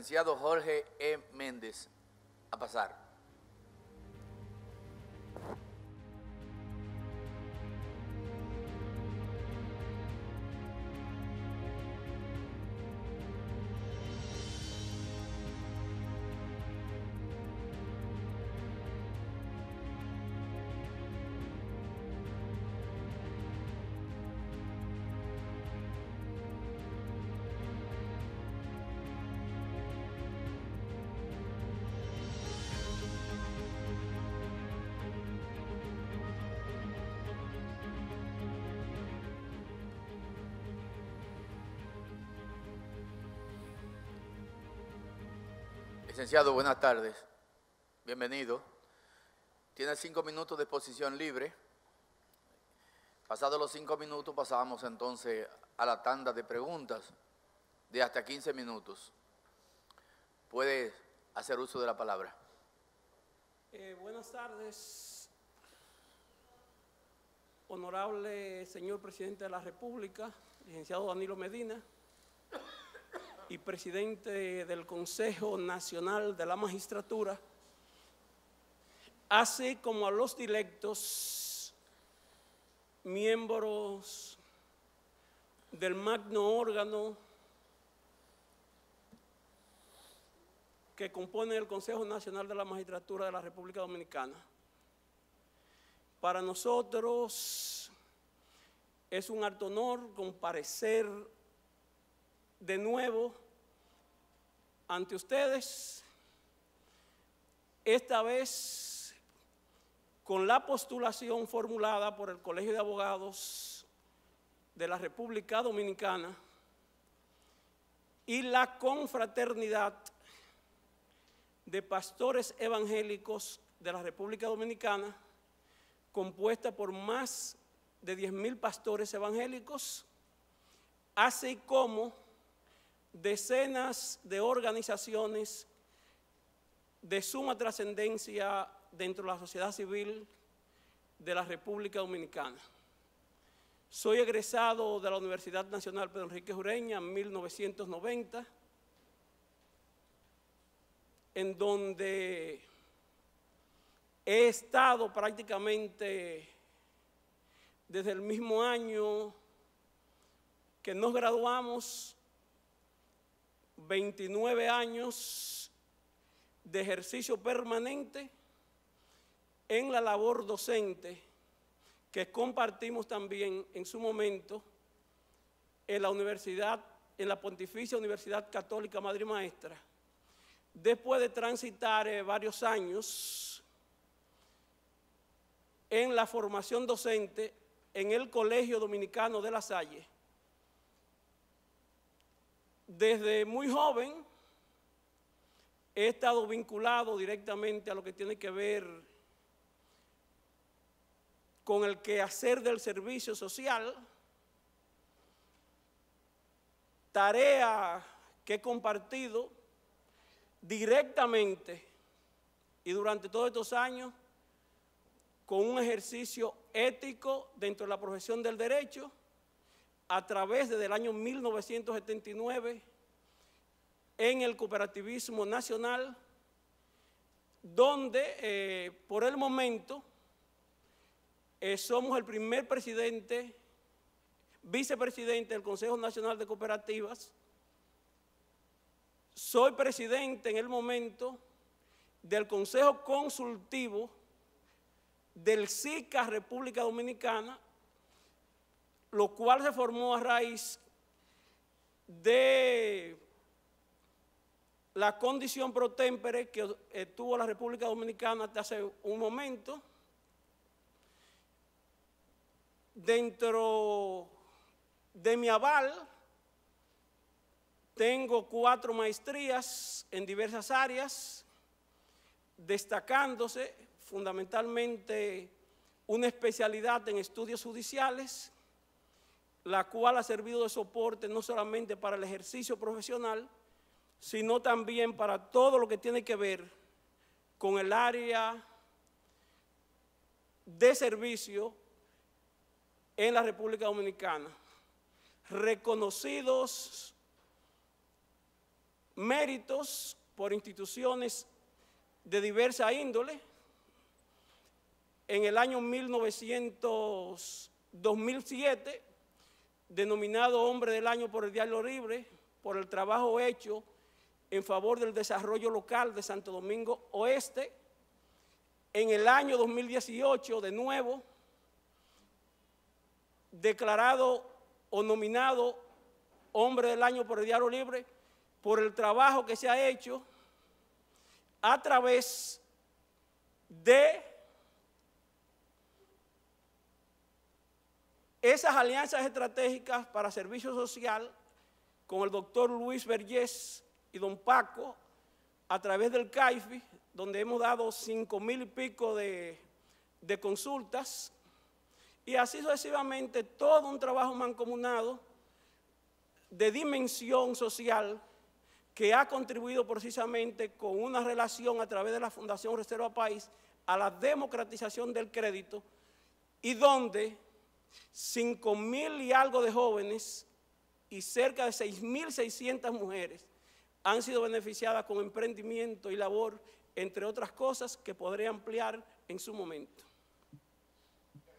licenciado Jorge E. Méndez a pasar. Licenciado, buenas tardes. Bienvenido. Tiene cinco minutos de exposición libre. Pasados los cinco minutos pasamos entonces a la tanda de preguntas de hasta 15 minutos. Puede hacer uso de la palabra. Eh, buenas tardes, honorable señor presidente de la República, licenciado Danilo Medina y presidente del Consejo Nacional de la Magistratura, así como a los directos miembros del magno órgano que compone el Consejo Nacional de la Magistratura de la República Dominicana. Para nosotros es un alto honor comparecer de nuevo ante ustedes, esta vez con la postulación formulada por el Colegio de Abogados de la República Dominicana y la confraternidad de pastores evangélicos de la República Dominicana, compuesta por más de 10.000 pastores evangélicos, así como decenas de organizaciones de suma trascendencia dentro de la sociedad civil de la República Dominicana. Soy egresado de la Universidad Nacional Pedro Enrique Jureña en 1990, en donde he estado prácticamente desde el mismo año que nos graduamos 29 años de ejercicio permanente en la labor docente que compartimos también en su momento en la universidad, en la Pontificia Universidad Católica Madre Maestra, después de transitar eh, varios años en la formación docente en el Colegio Dominicano de La Salle desde muy joven he estado vinculado directamente a lo que tiene que ver con el quehacer del servicio social, tarea que he compartido directamente y durante todos estos años con un ejercicio ético dentro de la profesión del derecho a través desde el año 1979 en el cooperativismo nacional, donde eh, por el momento eh, somos el primer presidente, vicepresidente del Consejo Nacional de Cooperativas, soy presidente en el momento del Consejo Consultivo del SICA República Dominicana, lo cual se formó a raíz de la condición pro tempore que eh, tuvo la República Dominicana hasta hace un momento. Dentro de mi aval tengo cuatro maestrías en diversas áreas, destacándose fundamentalmente una especialidad en estudios judiciales, la cual ha servido de soporte no solamente para el ejercicio profesional, sino también para todo lo que tiene que ver con el área de servicio en la República Dominicana, reconocidos méritos por instituciones de diversa índole. En el año 1900, 2007, denominado Hombre del Año por el Diario Libre, por el trabajo hecho en favor del desarrollo local de Santo Domingo Oeste. En el año 2018, de nuevo, declarado o nominado Hombre del Año por el Diario Libre por el trabajo que se ha hecho a través de esas alianzas estratégicas para servicio social con el doctor Luis Vergés y don Paco a través del CAIFI, donde hemos dado cinco mil y pico de, de consultas y así sucesivamente todo un trabajo mancomunado de dimensión social que ha contribuido precisamente con una relación a través de la Fundación Reserva País a la democratización del crédito y donde cinco mil y algo de jóvenes y cerca de 6.600 mujeres han sido beneficiadas con emprendimiento y labor, entre otras cosas que podré ampliar en su momento.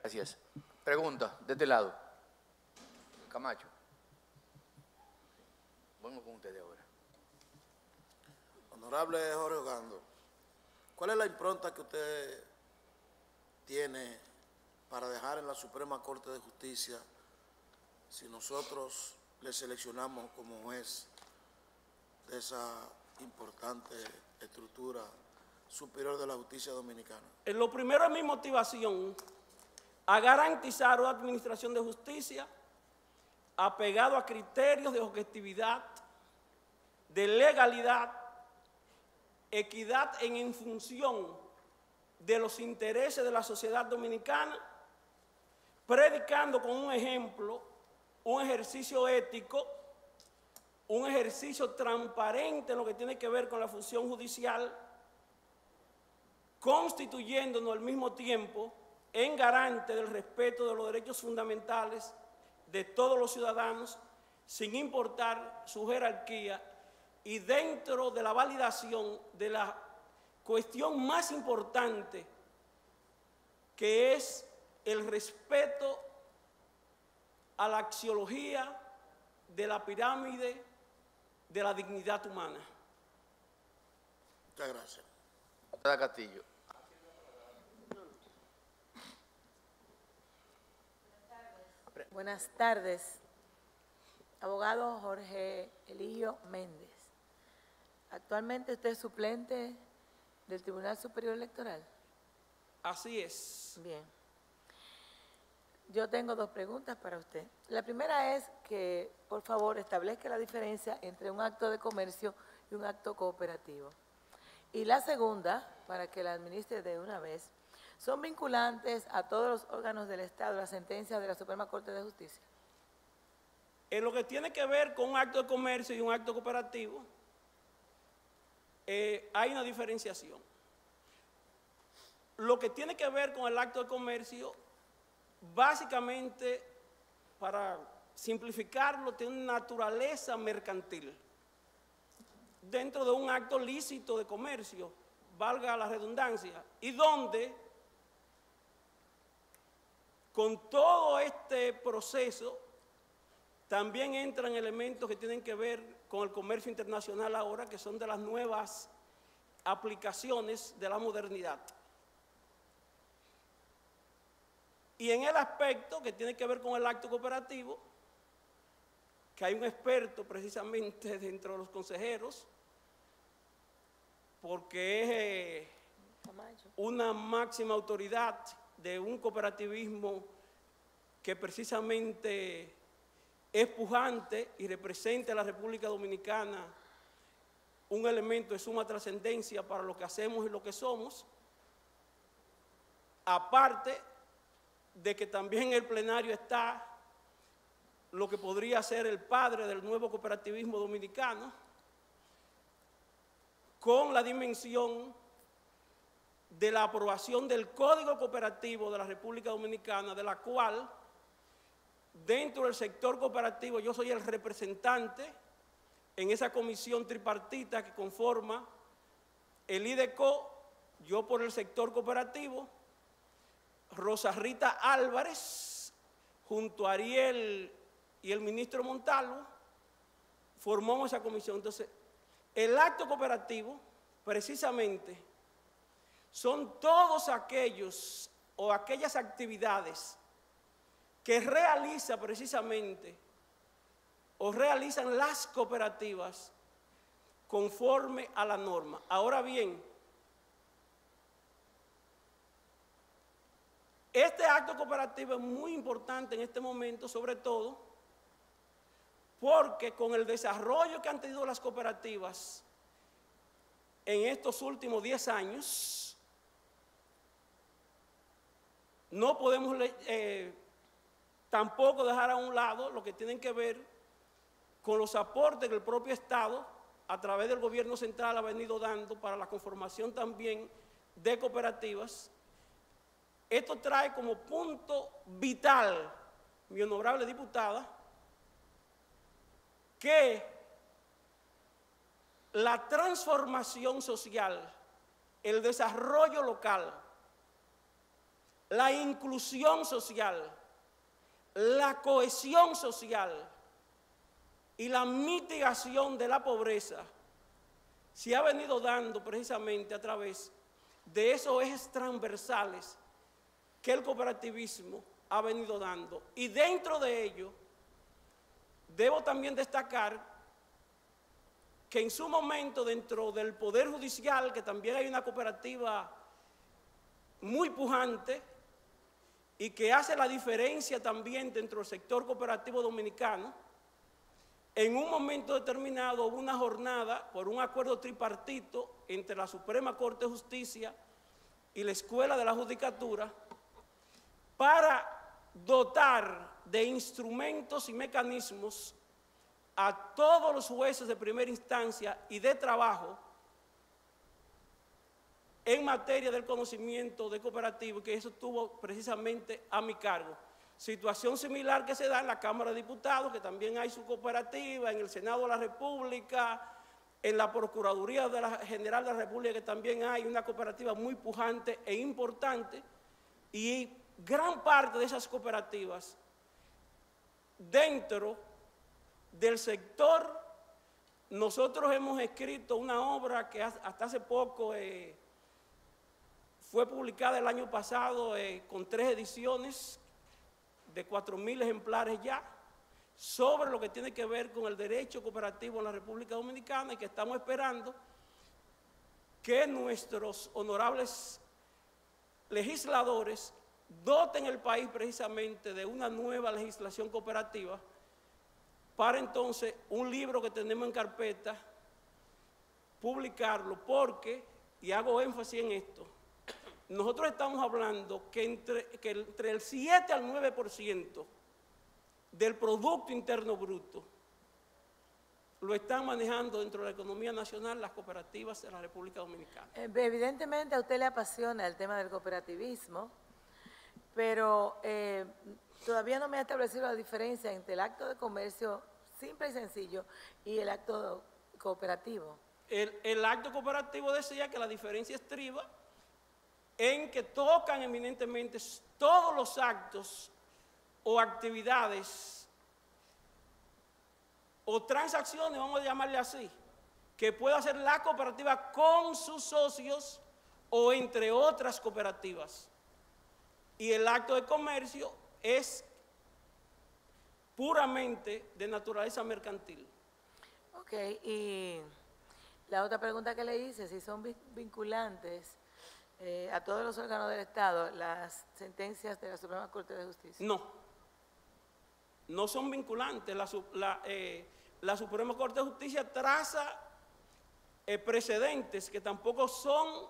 Gracias. Pregunta, de este lado. Camacho. Bueno con ustedes ahora. Honorable Jorge Ogando, ¿cuál es la impronta que usted tiene para dejar en la Suprema Corte de Justicia si nosotros le seleccionamos como juez de esa importante estructura superior de la justicia dominicana? En lo primero es mi motivación a garantizar una administración de justicia apegado a criterios de objetividad, de legalidad, equidad en, función de los intereses de la sociedad dominicana, predicando con un ejemplo, un ejercicio ético, un ejercicio transparente en lo que tiene que ver con la función judicial, constituyéndonos al mismo tiempo en garante del respeto de los derechos fundamentales de todos los ciudadanos, sin importar su jerarquía y dentro de la validación de la cuestión más importante, que es el respeto a la axiología de la pirámide de la dignidad humana. Muchas gracias. Castillo. Buenas tardes. Abogado Jorge Eligio Méndez. Actualmente usted es suplente del Tribunal Superior Electoral. Así es. Bien. Yo tengo dos preguntas para usted. La primera es que, por favor, establezca la diferencia entre un acto de comercio y un acto cooperativo. Y la segunda, para que la administre de una vez, son vinculantes a todos los órganos del Estado la sentencia de la Suprema Corte de Justicia. En lo que tiene que ver con un acto de comercio y un acto cooperativo, eh, hay una diferenciación. Lo que tiene que ver con el acto de comercio, básicamente, para simplificarlo, tiene naturaleza mercantil. Dentro de un acto lícito de comercio, valga la redundancia, y donde, con todo este proceso, también entran elementos que tienen que ver con el comercio internacional ahora, que son de las nuevas aplicaciones de la modernidad. Y en el aspecto que tiene que ver con el acto cooperativo, que hay un experto precisamente dentro de los consejeros, porque es eh, una máxima autoridad de un cooperativismo que precisamente es pujante y representa a la República Dominicana un elemento de suma trascendencia para lo que hacemos y lo que somos, aparte de que también en el plenario está lo que podría ser el padre del nuevo cooperativismo dominicano, con la dimensión de la aprobación del Código Cooperativo de la República Dominicana, de la cual dentro del sector cooperativo yo soy el representante en esa comisión tripartita que conforma el IDECO, yo por el sector cooperativo, Rosa Rita Álvarez, junto a Ariel y el ministro Montalvo, formamos esa comisión. Entonces, el acto cooperativo, precisamente, son todos aquellos o aquellas actividades que realiza precisamente o realizan las cooperativas conforme a la norma. Ahora bien, este acto cooperativo es muy importante en este momento, sobre todo porque con el desarrollo que han tenido las cooperativas en estos últimos 10 años, no podemos eh, tampoco dejar a un lado lo que tienen que ver con los aportes que el propio Estado a través del gobierno central ha venido dando para la conformación también de cooperativas. Esto trae como punto vital, mi honorable diputada, que la transformación social, el desarrollo local, la inclusión social, la cohesión social, y la mitigación de la pobreza se ha venido dando precisamente a través de esos ejes transversales que el cooperativismo ha venido dando. Y dentro de ello, debo también destacar que en su momento dentro del Poder Judicial, que también hay una cooperativa muy pujante y que hace la diferencia también dentro del sector cooperativo dominicano, en un momento determinado hubo una jornada por un acuerdo tripartito entre la Suprema Corte de Justicia y la Escuela de la Judicatura para dotar de instrumentos y mecanismos a todos los jueces de primera instancia y de trabajo en materia del conocimiento de cooperativo, que eso estuvo precisamente a mi cargo. Situación similar que se da en la Cámara de Diputados, que también hay su cooperativa, en el Senado de la República, en la Procuraduría General de la República, que también hay una cooperativa muy pujante e importante, y gran parte de esas cooperativas dentro del sector, nosotros hemos escrito una obra que hasta hace poco eh, fue publicada el año pasado eh, con tres ediciones, de 4.000 ejemplares ya sobre lo que tiene que ver con el derecho cooperativo en la República Dominicana y que estamos esperando que nuestros honorables legisladores doten el país precisamente de una nueva legislación cooperativa para entonces un libro que tenemos en carpeta publicarlo porque, y hago énfasis en esto, nosotros estamos hablando que entre, que entre el 7 al 9% del Producto Interno Bruto lo están manejando dentro de la economía nacional las cooperativas de la República Dominicana. Eh, evidentemente a usted le apasiona el tema del cooperativismo, pero eh, todavía no me ha establecido la diferencia entre el acto de comercio simple y sencillo y el acto cooperativo. El, el acto cooperativo decía que la diferencia estriba en que tocan eminentemente todos los actos o actividades o transacciones, vamos a llamarle así, que pueda hacer la cooperativa con sus socios o entre otras cooperativas. Y el acto de comercio es puramente de naturaleza mercantil. Ok, y la otra pregunta que le hice, si son vinculantes eh, a todos los órganos del Estado las sentencias de la Suprema Corte de Justicia? No, no son vinculantes. La, eh, Suprema Corte de Justicia traza eh, precedentes que tampoco son,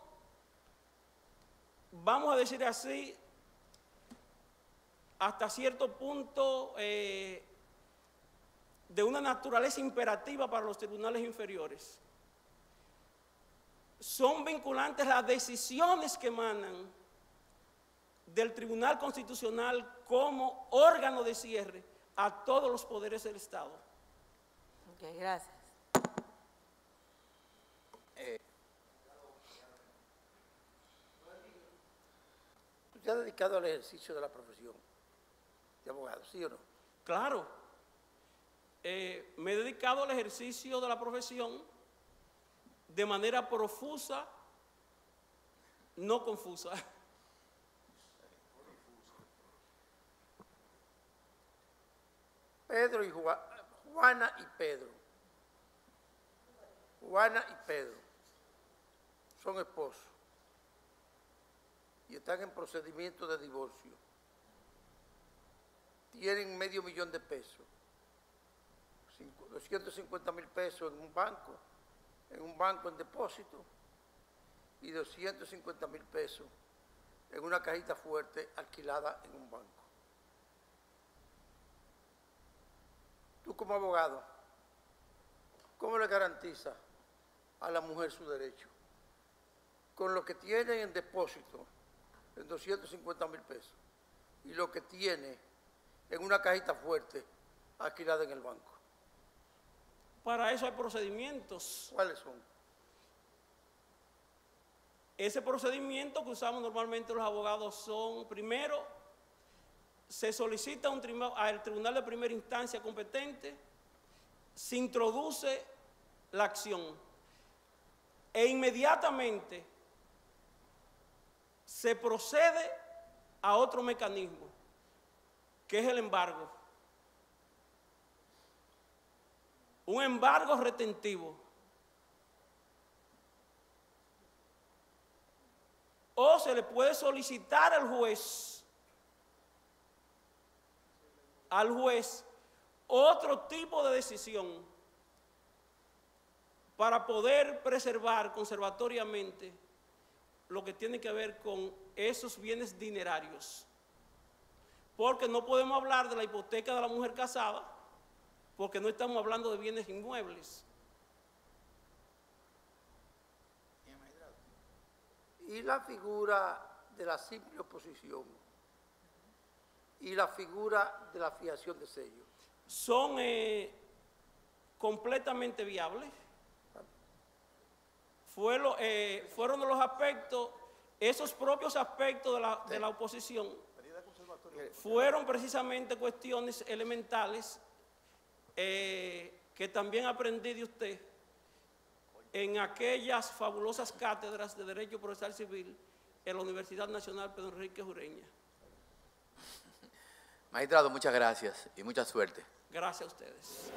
vamos a decir así, hasta cierto punto de una naturaleza imperativa para los tribunales inferiores son vinculantes las decisiones que emanan del Tribunal Constitucional como órgano de cierre a todos los poderes del Estado. Ok, gracias. Usted ha dedicado al ejercicio de la profesión de abogado, ¿sí o no? Claro, eh, me he dedicado al ejercicio de la profesión de manera profusa, no confusa. Pedro y Juan, Juana y Pedro. Juana y Pedro son esposos y están en procedimiento de divorcio. Tienen medio millón de pesos, cinco- 250 mil pesos en un banco, en un banco en depósito y 250 mil pesos en una cajita fuerte alquilada en un banco. Tú como abogado, ¿cómo le garantiza a la mujer su derecho? Con lo que tiene en depósito, en 250 mil pesos, y lo que tiene en una cajita fuerte alquilada en el banco. Para eso hay procedimientos. ¿Cuáles son? Ese procedimiento que usamos normalmente los abogados son, primero, se solicita un al tribunal de primera instancia competente, se introduce la acción e inmediatamente se procede a otro mecanismo, que es el embargo. Un embargo retentivo. o se le puede solicitar al juez, al juez, otro tipo de decisión para poder preservar conservatoriamente lo que tiene que ver con esos bienes dinerarios. Porque no podemos hablar de la hipoteca de la mujer casada, porque no estamos hablando de bienes inmuebles. Y la figura de la simple oposición y la figura de la fiación de sello. son eh, completamente viables. Fue lo- eh, fueron de los aspectos, esos propios aspectos de la, de la oposición, fueron precisamente cuestiones elementales eh, que también aprendí de usted en aquellas fabulosas cátedras de Derecho Procesal Civil en la Universidad Nacional Pedro Enrique Ureña. Magistrado, muchas gracias y mucha suerte. Gracias a ustedes.